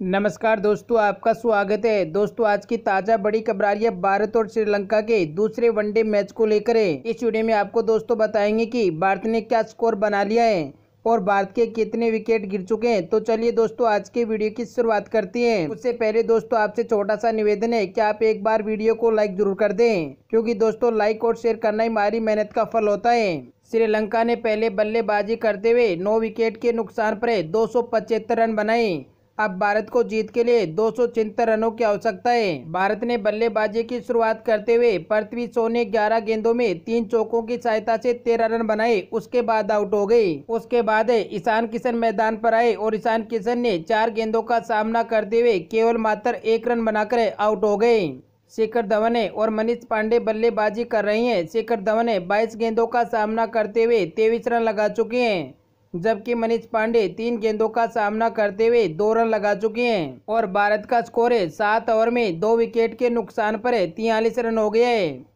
नमस्कार दोस्तों, आपका स्वागत है। दोस्तों, आज की ताज़ा बड़ी खबर आ रही है भारत और श्रीलंका के दूसरे वनडे मैच को लेकर है। इस वीडियो में आपको दोस्तों बताएँगे कि भारत ने क्या स्कोर बना लिया है और भारत के कितने विकेट गिर चुके हैं। तो चलिए दोस्तों, आज के वीडियो की शुरुआत करते हैं। उससे पहले दोस्तों, आपसे छोटा सा निवेदन है कि आप एक बार वीडियो को लाइक ज़रूर कर दें, क्योंकि दोस्तों लाइक और शेयर करना ही हमारी मेहनत का फल होता है। श्रीलंका ने पहले बल्लेबाजी करते हुए नौ विकेट के नुकसान पर दो सौ पचहत्तर रन बनाए। अब भारत को जीत के लिए दो रनों की आवश्यकता है। भारत ने बल्लेबाजी की शुरुआत करते हुए पृथ्वी शो ने 11 गेंदों में तीन चौकों की सहायता से 13 रन बनाए, उसके बाद आउट हो गए। उसके बाद ईशान किशन मैदान पर आए और ईशान किशन ने चार गेंदों का सामना करते हुए केवल मात्र एक रन बनाकर आउट हो गए। शेखर धवन और मनीष पांडे बल्लेबाजी कर रहे हैं। शेखर धवन बाईस गेंदों का सामना करते हुए तेईस रन लगा चुके हैं। जबकि मनीष पांडे तीन गेंदों का सामना करते हुए दो रन लगा चुके हैं और भारत का स्कोर है सात ओवर में दो विकेट के नुकसान पर तियालीस रन हो गया है।